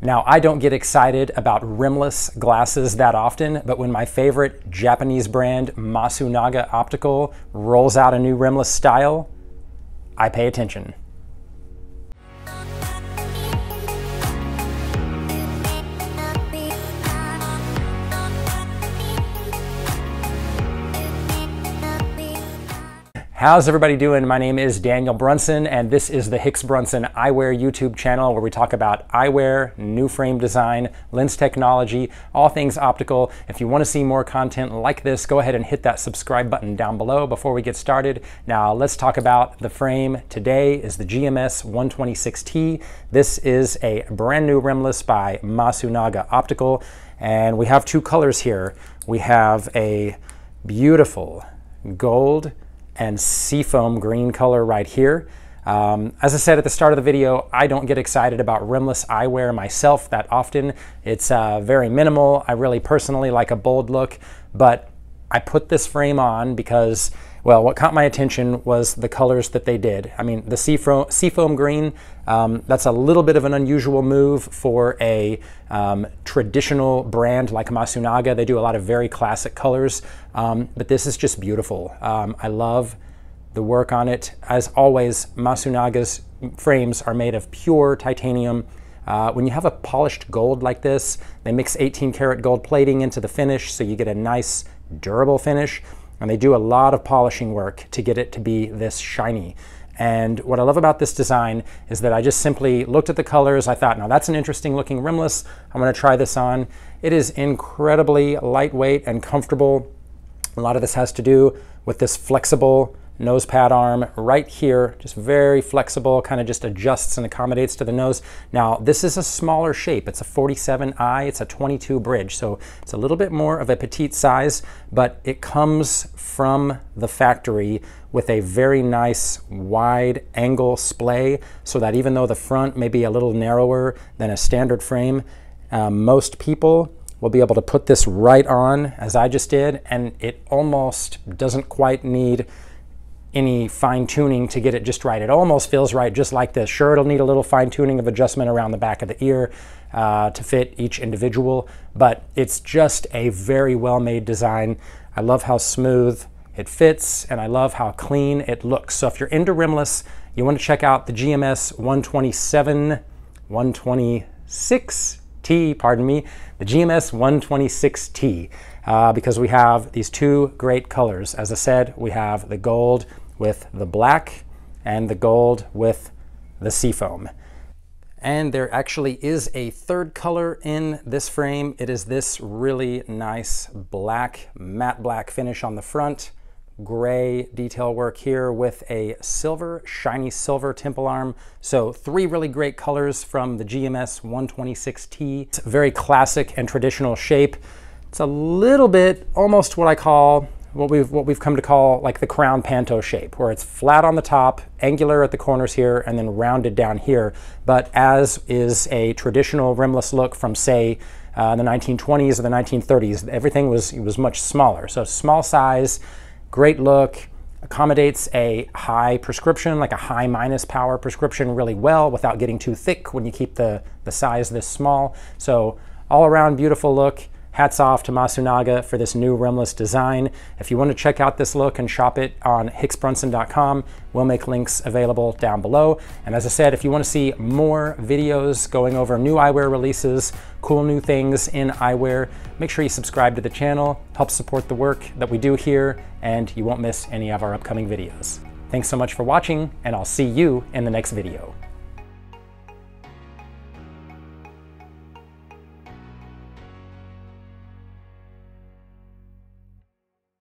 Now, I don't get excited about rimless glasses that often, but when my favorite Japanese brand, Masunaga Optical, rolls out a new rimless style, I pay attention. How's everybody doing? My name is Daniel Brunson, and this is the Hicks Brunson Eyewear YouTube channel where we talk about eyewear, new frame design, lens technology, all things optical. If you want to see more content like this, go ahead and hit that subscribe button down below before we get started. Now, let's talk about the frame. Today is the GMS 126T. This is a brand new rimless by Masunaga Optical, and we have two colors here. We have a beautiful gold and seafoam green color right here. Um, as I said at the start of the video, I don't get excited about rimless eyewear myself that often. It's uh, very minimal. I really personally like a bold look, but I put this frame on because well, what caught my attention was the colors that they did. I mean, the seafoam, seafoam green, um, that's a little bit of an unusual move for a um, traditional brand like Masunaga. They do a lot of very classic colors, um, but this is just beautiful. Um, I love the work on it. As always, Masunaga's frames are made of pure titanium. Uh, when you have a polished gold like this, they mix 18 karat gold plating into the finish, so you get a nice durable finish. And they do a lot of polishing work to get it to be this shiny. And what I love about this design is that I just simply looked at the colors. I thought, now that's an interesting looking rimless. I'm gonna try this on. It is incredibly lightweight and comfortable. A lot of this has to do with this flexible nose pad arm right here, just very flexible, kind of just adjusts and accommodates to the nose. Now, this is a smaller shape. It's a 47i, it's a 22 bridge, so it's a little bit more of a petite size, but it comes from the factory with a very nice wide angle splay so that even though the front may be a little narrower than a standard frame, um, most people will be able to put this right on as I just did and it almost doesn't quite need any fine tuning to get it just right. It almost feels right just like this. Sure, it'll need a little fine tuning of adjustment around the back of the ear uh, to fit each individual, but it's just a very well made design. I love how smooth it fits and I love how clean it looks. So if you're into rimless, you want to check out the GMS 127, 126T, pardon me, the GMS 126T uh, because we have these two great colors. As I said, we have the gold with the black and the gold with the seafoam. And there actually is a third color in this frame. It is this really nice black, matte black finish on the front, gray detail work here with a silver, shiny silver temple arm. So three really great colors from the GMS 126T. It's a very classic and traditional shape. It's a little bit almost what I call what we've what we've come to call like the crown panto shape, where it's flat on the top, angular at the corners here, and then rounded down here. But as is a traditional rimless look from say uh, the 1920s or the 1930s, everything was was much smaller. So small size, great look, accommodates a high prescription, like a high minus power prescription really well without getting too thick when you keep the, the size this small. So all around beautiful look. Hats off to Masunaga for this new rimless design. If you want to check out this look and shop it on hicksbrunson.com, we'll make links available down below. And as I said, if you want to see more videos going over new eyewear releases, cool new things in eyewear, make sure you subscribe to the channel, help support the work that we do here, and you won't miss any of our upcoming videos. Thanks so much for watching, and I'll see you in the next video.